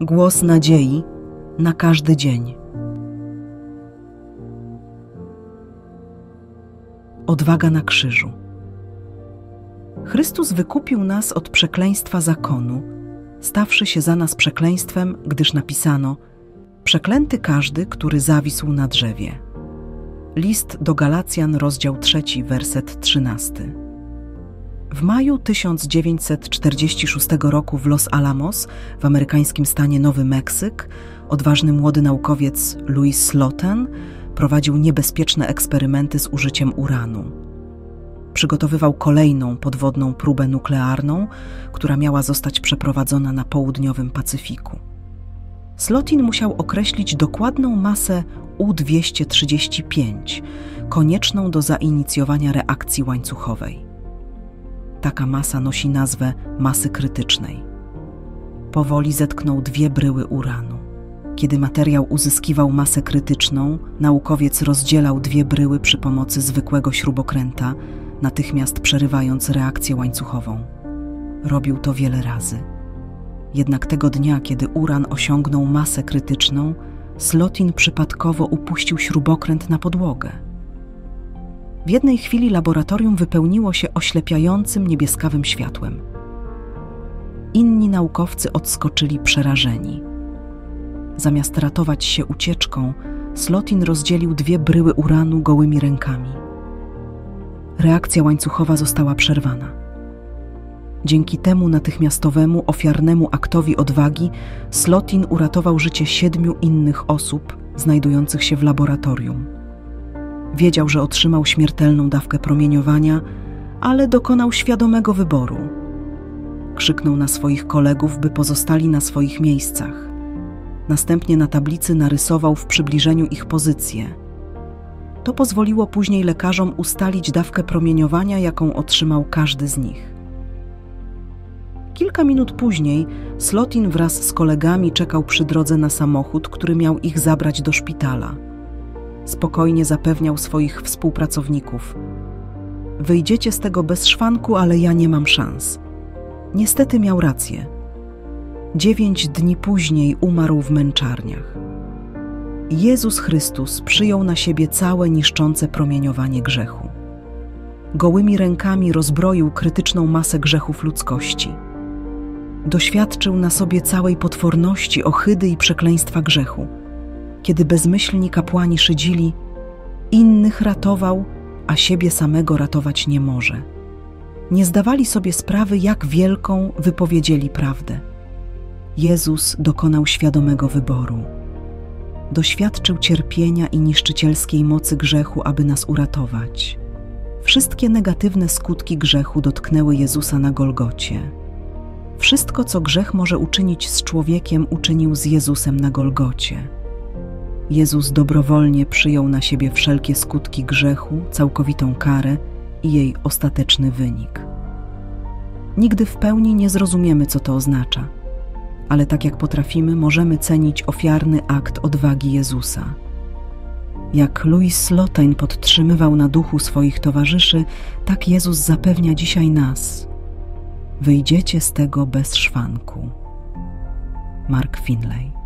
Głos nadziei na każdy dzień. Odwaga na krzyżu. Chrystus wykupił nas od przekleństwa zakonu, stawszy się za nas przekleństwem, gdyż napisano: Przeklęty każdy, który zawisł na drzewie. List do Galacjan, rozdział 3, werset 13. W maju 1946 roku w Los Alamos, w amerykańskim stanie Nowy Meksyk, odważny młody naukowiec Louis Slotin prowadził niebezpieczne eksperymenty z użyciem uranu. Przygotowywał kolejną podwodną próbę nuklearną, która miała zostać przeprowadzona na południowym Pacyfiku. Slotin musiał określić dokładną masę U-235, konieczną do zainicjowania reakcji łańcuchowej. Taka masa nosi nazwę masy krytycznej. Powoli zetknął dwie bryły uranu. Kiedy materiał uzyskiwał masę krytyczną, naukowiec rozdzielał dwie bryły przy pomocy zwykłego śrubokręta, natychmiast przerywając reakcję łańcuchową. Robił to wiele razy. Jednak tego dnia, kiedy uran osiągnął masę krytyczną, Slotin przypadkowo upuścił śrubokręt na podłogę. W jednej chwili laboratorium wypełniło się oślepiającym niebieskawym światłem. Inni naukowcy odskoczyli przerażeni. Zamiast ratować się ucieczką, Slotin rozdzielił dwie bryły uranu gołymi rękami. Reakcja łańcuchowa została przerwana. Dzięki temu natychmiastowemu, ofiarnemu aktowi odwagi, Slotin uratował życie siedmiu innych osób znajdujących się w laboratorium. Wiedział, że otrzymał śmiertelną dawkę promieniowania, ale dokonał świadomego wyboru. Krzyknął na swoich kolegów, by pozostali na swoich miejscach. Następnie na tablicy narysował w przybliżeniu ich pozycję. To pozwoliło później lekarzom ustalić dawkę promieniowania, jaką otrzymał każdy z nich. Kilka minut później Slotin wraz z kolegami czekał przy drodze na samochód, który miał ich zabrać do szpitala. Spokojnie zapewniał swoich współpracowników: Wyjdziecie z tego bez szwanku, ale ja nie mam szans. Niestety miał rację. Dziewięć dni później umarł w męczarniach. Jezus Chrystus przyjął na siebie całe niszczące promieniowanie grzechu. Gołymi rękami rozbroił krytyczną masę grzechów ludzkości. Doświadczył na sobie całej potworności, ohydy i przekleństwa grzechu kiedy bezmyślni kapłani szydzili, innych ratował, a siebie samego ratować nie może. Nie zdawali sobie sprawy, jak wielką wypowiedzieli prawdę. Jezus dokonał świadomego wyboru. Doświadczył cierpienia i niszczycielskiej mocy grzechu, aby nas uratować. Wszystkie negatywne skutki grzechu dotknęły Jezusa na Golgocie. Wszystko, co grzech może uczynić z człowiekiem, uczynił z Jezusem na Golgocie. Jezus dobrowolnie przyjął na siebie wszelkie skutki grzechu, całkowitą karę i jej ostateczny wynik. Nigdy w pełni nie zrozumiemy, co to oznacza, ale tak jak potrafimy, możemy cenić ofiarny akt odwagi Jezusa. Jak Louis Slotain podtrzymywał na duchu swoich towarzyszy, tak Jezus zapewnia dzisiaj nas. Wyjdziecie z tego bez szwanku. Mark Finlay